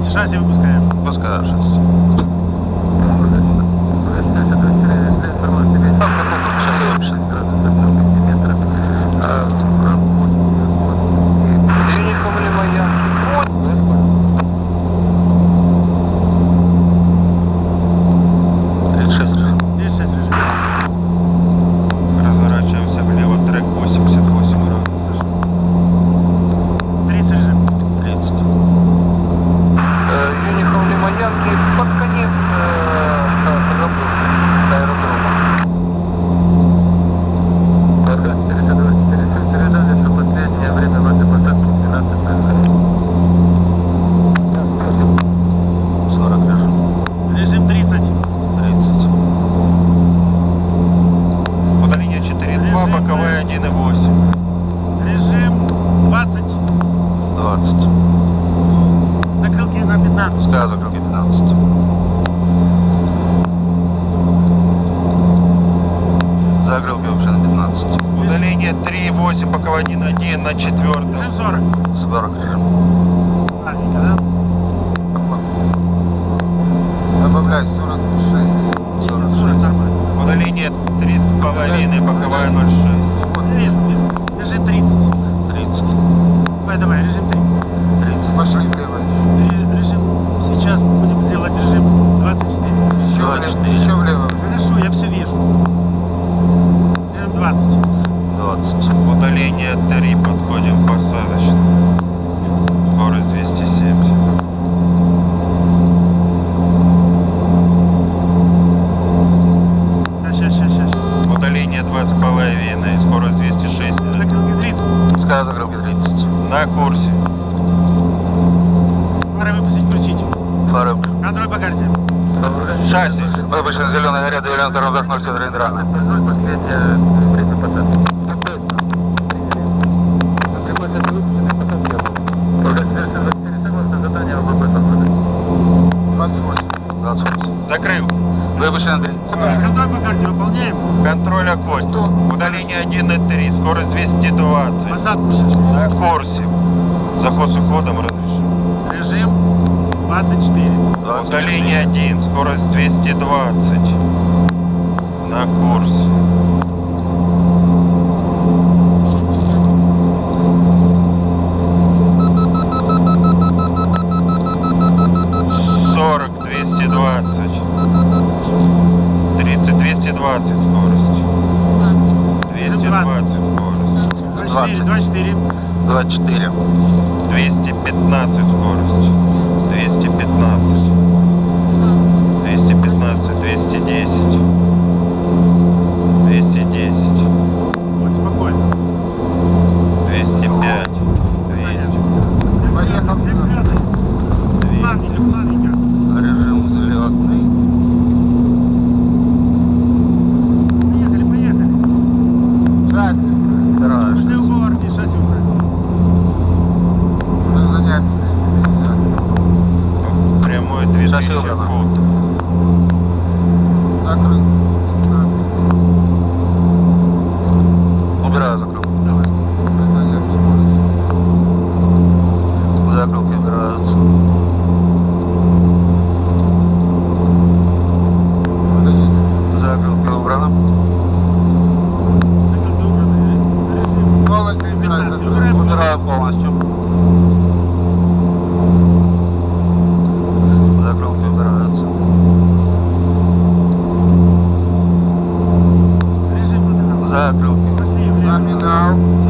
шасси, шасси выпускаем. Пускай шасси. 3,8, боковая 1,1 на 4. Режим 40. 40 режим. Ладненько, да? Добавляй 46. 40 нормально. Удаление 3,5, боковая 0,6. Вижу, вижу. Режим 30. 30. Давай, давай, режим 30. 30. 20. Удаление 3, подходим к посадочному. Скорость 270. Сейчас, сейчас, сейчас. Удаление 2,5, скорость 206. Закрылки 30. Пускай закрылки 30. На курсе. Пора выпустить, включить. Фары. Контроль по карте. Шасси. Выпущен зеленый наряд, явлен тормозах 0 цилиндра. Последняя, третья посадка. Закрыл. Выпущен 30. Контроль по карте выполняем. Контроль огонь. Удаление 1,3, скорость 220. Посадку. На курсе. Заход с уходом разрешен. Режим 24. Удаление 1, скорость 220. На курсе. Сорок, двести двадцать. Тридцать, двести двадцать скорость. Двести двадцать скорость. 24, 24. 24. 215 скорость. 215. 215, 210. 210. Прямой 2000 фут. Закрыл. Убираю закрыл. Давай. Закрылки убираются. Закрылки убраны. Полностью убираю полностью. 4, laminal